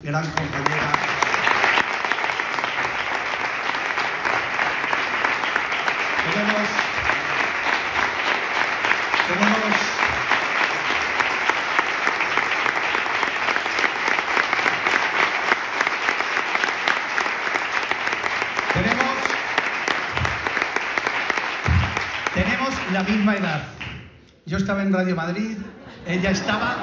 gran compañera. Tenemos, tenemos tenemos tenemos la misma edad. Yo estaba en Radio Madrid, ella estaba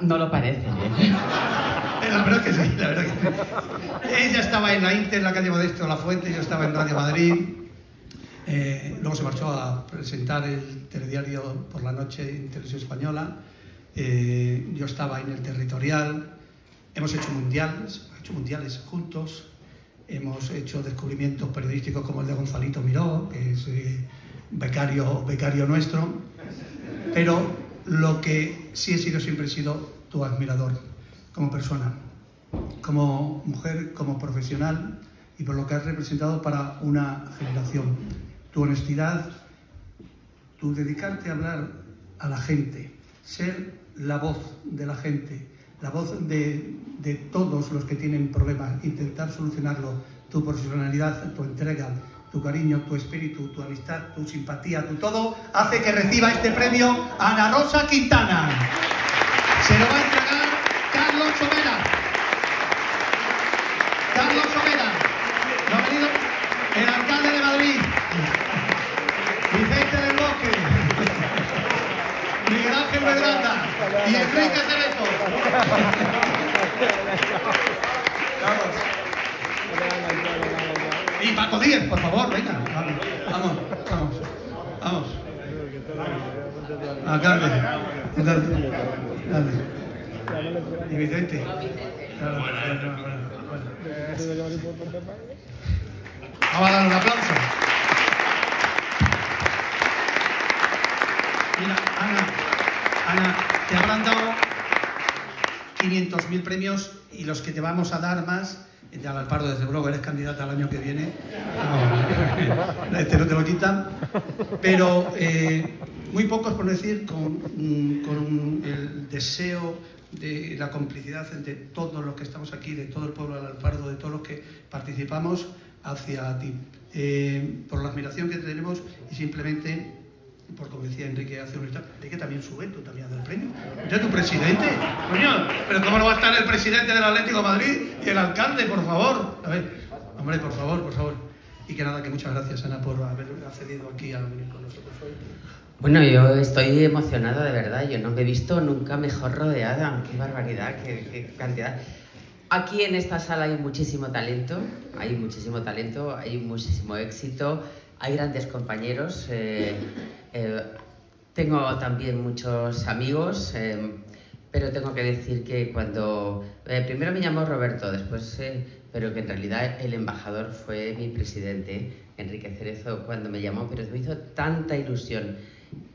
No lo parece. ¿eh? La verdad que sí, la verdad que sí. Ella estaba en la Inter, la calle Modesto La Fuente, yo estaba en Radio Madrid. Eh, luego se marchó a presentar el telediario por la noche en Televisión Española. Eh, yo estaba en el territorial. Hemos hecho mundiales, hecho mundiales juntos. Hemos hecho descubrimientos periodísticos como el de Gonzalito Miró, que es eh, becario, becario nuestro. Pero lo que sí he sido siempre he sido tu admirador como persona, como mujer, como profesional y por lo que has representado para una generación. Tu honestidad, tu dedicarte a hablar a la gente, ser la voz de la gente, la voz de, de todos los que tienen problemas, intentar solucionarlo, tu profesionalidad, tu entrega, tu cariño, tu espíritu, tu amistad, tu simpatía, tu todo, hace que reciba este premio Ana Rosa Quintana. Se lo va a entregar Carlos Somera. Carlos Somera. ¿No ha venido? El alcalde de Madrid. Vicente del Bosque. Miguel Ángel Belgranda. Y Enrique Cerezo. Y Paco Díez, por favor, venga. Vamos, vamos, vamos. Vamos. Alcalde. Dale. Dale. Y Vicente. Claro. Vamos a dar un aplauso. Mira, Ana, Ana, te habrán dado 500.000 premios y los que te vamos a dar más, ya al Alpardo, desde luego, eres candidata al año que viene. No, este no te lo quitan. Pero eh, muy pocos, por decir, con, mm, con el deseo de la complicidad de todos los que estamos aquí, de todo el pueblo del Alpardo, de todos los que participamos hacia ti. Eh, por la admiración que tenemos y simplemente por como decía Enrique hace un instante, Enrique también sube, tú también das el premio. ¿Eres tu presidente? Coño, pero ¿cómo no va a estar el presidente del Atlético de Madrid y el alcalde, por favor? A ver, hombre, por favor, por favor. Y que nada, que muchas gracias, Ana, por haber accedido aquí a venir con nosotros hoy. Bueno, yo estoy emocionada de verdad. Yo no me he visto nunca mejor rodeada. Qué barbaridad, qué, cantidad. Aquí en esta sala hay muchísimo talento, hay muchísimo talento, hay muchísimo éxito, hay grandes compañeros. eh, eh, tengo también muchos amigos, eh, pero tengo que decir que cuando... primero me llamó Roberto, después... pero que en realidad el embajador fue mi presidente, Enrique Cerezo, cuando me llamó, pero me hizo tanta ilusión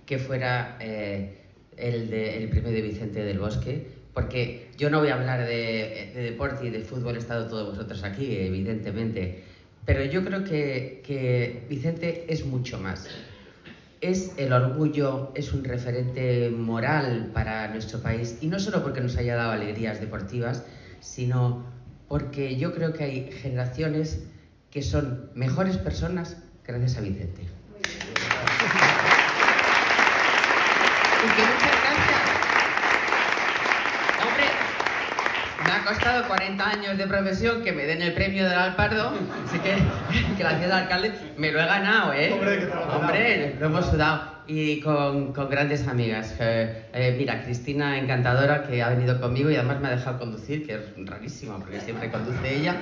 que fuera eh, el, de- el premio de Vicente del Bosque, porque yo no voy a hablar de, de deporte y de fútbol, he estado todos vosotros aquí, evidentemente, pero yo creo que, que Vicente es mucho más. Es el orgullo, es un referente moral para nuestro país, y no solo porque nos haya dado alegrías deportivas, sino porque yo creo que hay generaciones que son mejores personas gracias a Vicente. Y que muchas gracias. Hombre, me ha costado 40 años de profesión que me den el premio del Alpardo, así que gracias al alcalde me lo he ganado, ¿eh? Hombre, que te lo. Hombre, lo hemos sudado. Y con, con grandes amigas. Eh, eh, mira, Cristina, encantadora, que ha venido conmigo y además me ha dejado conducir, que es rarísimo, porque siempre conduce ella.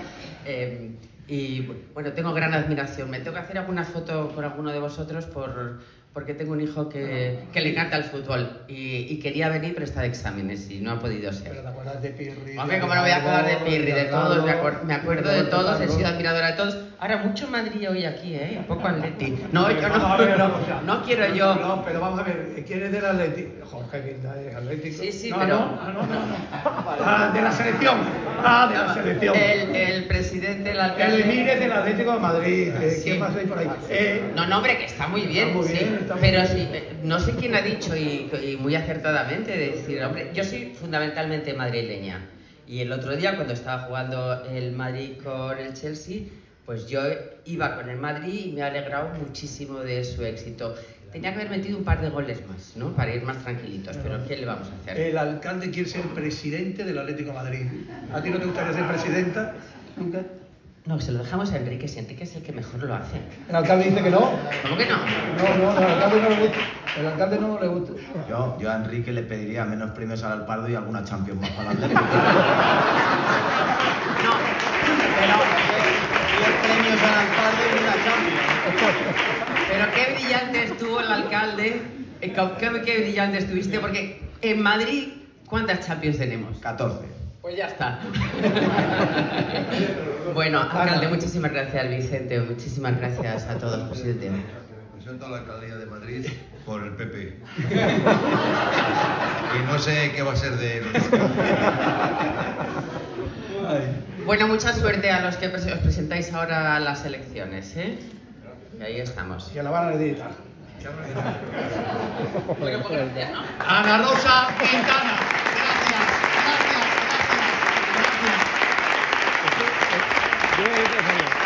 Eh, y bueno, tengo gran admiración. Me tengo que hacer alguna foto con alguno de vosotros por, porque tengo un hijo que, que le encanta el fútbol y, y quería venir, pero está de exámenes y no ha podido ser. Pero te acuerdas de Pirri. Hombre, ¿cómo no voy a acordar de Pirri? De todos, me, acuer- me acuerdo de todos, he sido admiradora de todos. Ahora, mucho Madrid hoy aquí, ¿eh? Un poco Atleti. No, yo a ver no, cosa. no quiero yo. No, pero vamos a ver, ¿quién es del Atlético? Jorge Quinta es Atlético. Sí, sí, no, pero- No, no, no, no. Ah, de la selección. Ah, de la selección. El, el presidente, el El alcalde. Emir es del Atlético de Madrid. eh, Sí. ¿Qué más hay por ahí? Eh, No, no, hombre, que está muy bien, Está muy sí. bien, está muy pero bien. sí, eh, no sé quién ha dicho y, y muy acertadamente de decir, hombre, yo soy fundamentalmente madrileña Y el otro día, cuando estaba jugando el Madrid con el Chelsea, pues yo iba con el Madrid y me ha alegrado muchísimo de su éxito. Tenía que haber metido un par de goles más, ¿no? Para ir más tranquilitos, pero ¿qué le vamos a hacer? El alcalde quiere ser presidente del Atlético de Madrid. ¿A ti no te gustaría ser presidenta? ¿Nunca? No, se lo dejamos a Enrique, si Enrique es el que mejor lo hace. El alcalde dice que no. ¿Cómo que no? No, no, el alcalde no le gusta. El alcalde no le gusta. Yo, yo a Enrique le pediría menos premios al Alpardo y alguna Champions más para la Atlético. No, pero, 10 premios al y una Champions. pero qué brillante estuvo el alcalde, eh, qué, qué brillante estuviste, porque en Madrid, ¿cuántas Champions tenemos? 14. Pues ya está. bueno, alcalde, muchísimas gracias, Vicente. Muchísimas gracias a todos por su tiempo. Presento a la alcaldía de Madrid por el PP. y no sé qué va a ser de Bueno, mucha suerte a los que os presentáis ahora a las elecciones, ¿eh? Y ahí estamos. Y a la van a. Ana Rosa Quintana. Gracias, gracias, gracias.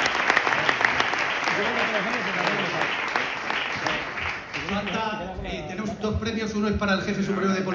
Falta, eh, tenemos dos premios, uno es para el jefe superior de policía.